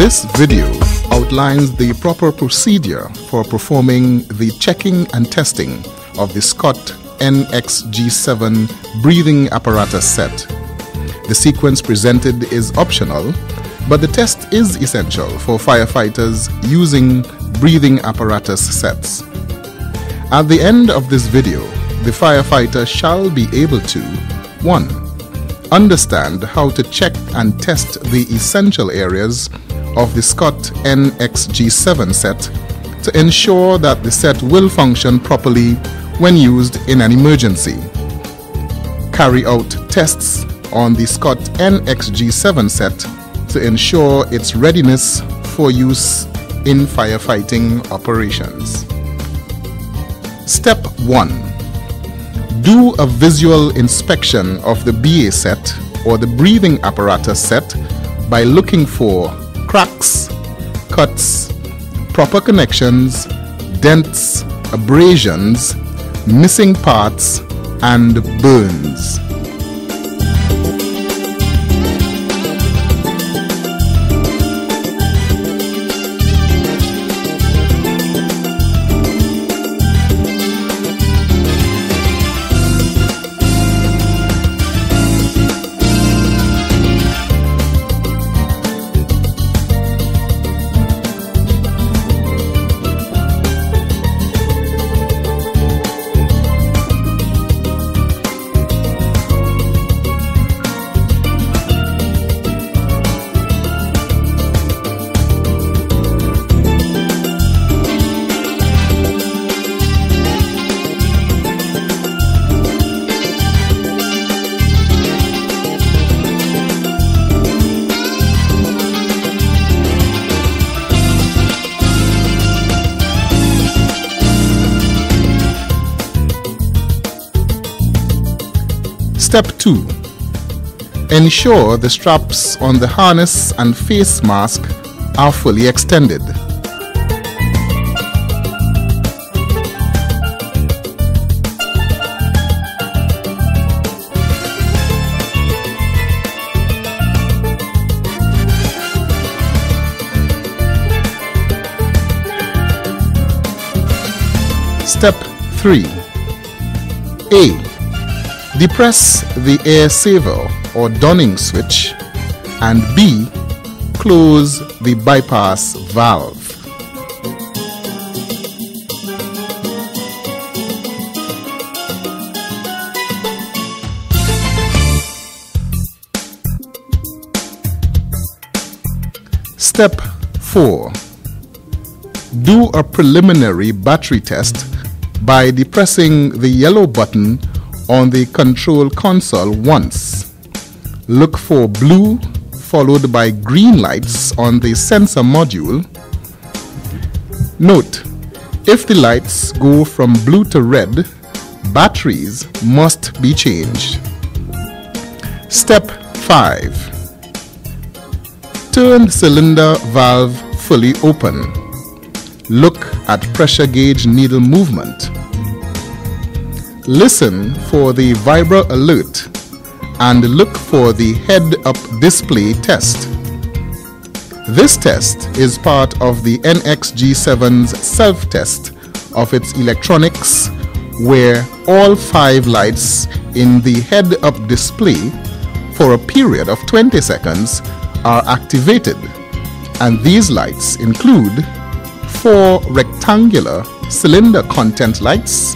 This video outlines the proper procedure for performing the checking and testing of the Scott NXG7 breathing apparatus set. The sequence presented is optional, but the test is essential for firefighters using breathing apparatus sets. At the end of this video, the firefighter shall be able to 1 understand how to check and test the essential areas of the Scott NXG7 set to ensure that the set will function properly when used in an emergency. Carry out tests on the Scott NXG7 set to ensure its readiness for use in firefighting operations. Step 1 do a visual inspection of the BA set or the breathing apparatus set by looking for cracks, cuts, proper connections, dents, abrasions, missing parts, and burns. Step 2. Ensure the straps on the harness and face mask are fully extended. Step 3. A. Depress the air saver or donning switch and B. Close the bypass valve. Step 4. Do a preliminary battery test by depressing the yellow button on the control console once. Look for blue followed by green lights on the sensor module. Note, if the lights go from blue to red, batteries must be changed. Step 5. Turn cylinder valve fully open. Look at pressure gauge needle movement. Listen for the Vibralert and look for the head-up display test. This test is part of the NXG7's self-test of its electronics where all five lights in the head-up display for a period of 20 seconds are activated and these lights include four rectangular cylinder content lights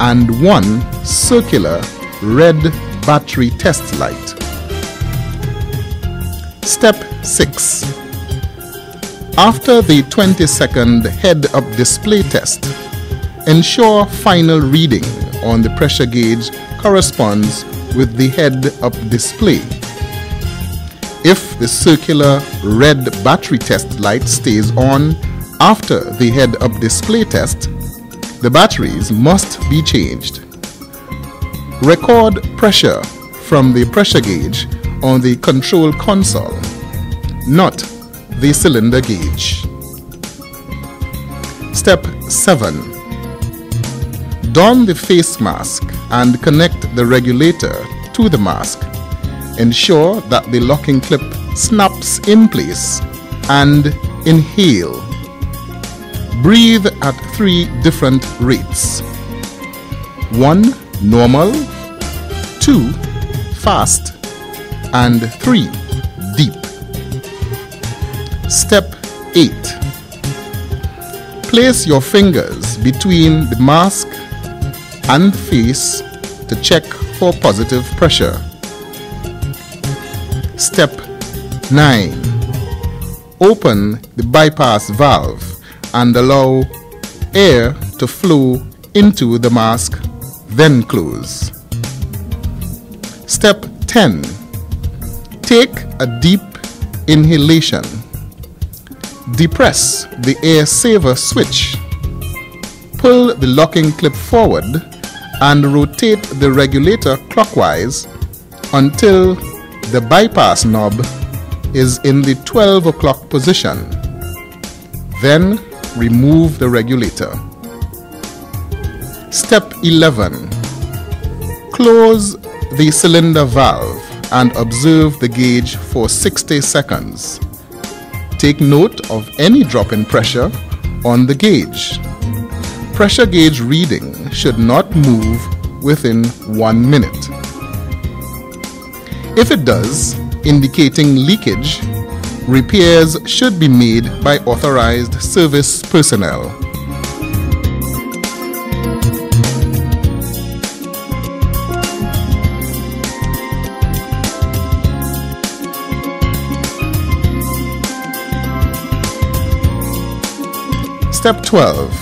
and one circular red battery test light. Step 6. After the 20 second head-up display test, ensure final reading on the pressure gauge corresponds with the head-up display. If the circular red battery test light stays on after the head-up display test, the batteries must be changed. Record pressure from the pressure gauge on the control console, not the cylinder gauge. Step 7. Don the face mask and connect the regulator to the mask. Ensure that the locking clip snaps in place and inhale. Breathe at three different rates. 1. Normal 2. Fast and 3. Deep. Step 8. Place your fingers between the mask and face to check for positive pressure. Step 9. Open the bypass valve and allow air to flow into the mask, then close. Step 10. Take a deep inhalation. Depress the air saver switch. Pull the locking clip forward and rotate the regulator clockwise until the bypass knob is in the 12 o'clock position. Then remove the regulator. Step 11. Close the cylinder valve and observe the gauge for 60 seconds. Take note of any drop in pressure on the gauge. Pressure gauge reading should not move within one minute. If it does, indicating leakage, repairs should be made by authorized service personnel. Step 12.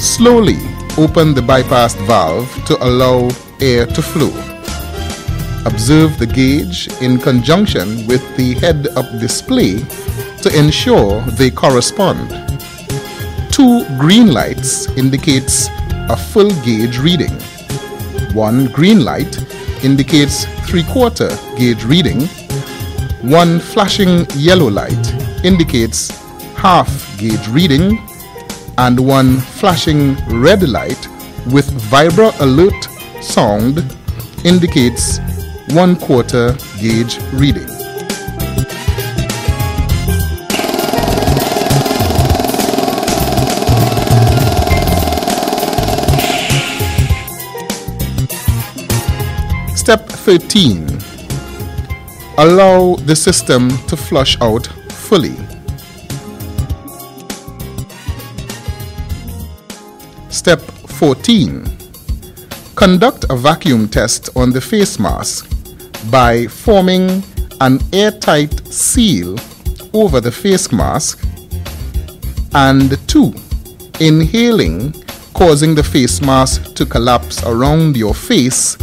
Slowly open the bypass valve to allow air to flow. Observe the gauge in conjunction with the head-up display to ensure they correspond. Two green lights indicates a full gauge reading. One green light indicates three-quarter gauge reading. One flashing yellow light indicates half gauge reading and one flashing red light with Vibralert sound indicates one quarter gauge reading. Step 13. Allow the system to flush out fully. Step 14. Conduct a vacuum test on the face mask by forming an airtight seal over the face mask and 2. Inhaling causing the face mask to collapse around your face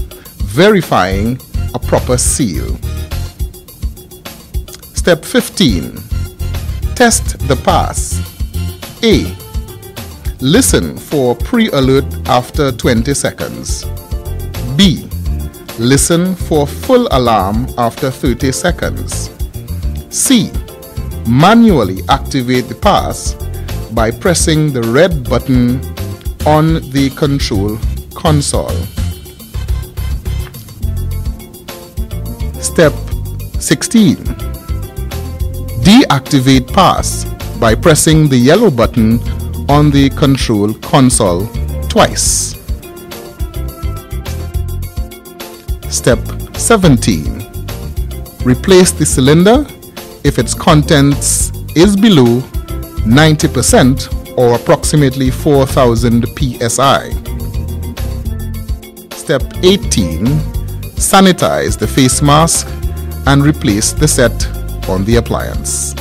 verifying a proper seal. Step 15. Test the pass. A. Listen for pre-alert after 20 seconds. B. Listen for full alarm after 30 seconds. C. Manually activate the pass by pressing the red button on the control console. Step 16. Deactivate pass by pressing the yellow button on the control console twice. Step 17. Replace the cylinder if its contents is below 90% or approximately 4000 psi. Step 18. Sanitize the face mask and replace the set on the appliance.